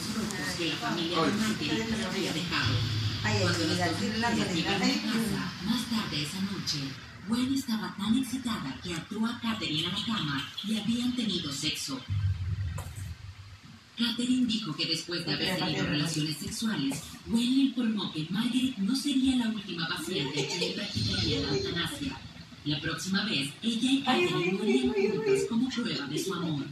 globos rojos que la familia de Marguerite había dejado. Cuando los mira, dos la llegaron a casa, más tarde esa noche, Gwen estaba tan excitada que ató a Catherine a la cama y habían tenido sexo. Catherine dijo que después de haber tenido relaciones sexuales, Gwen le informó que Margaret no sería la última paciente que le practicaría la eutanasia. La próxima vez, ella y Catherine morirían juntas como prueba de su amor.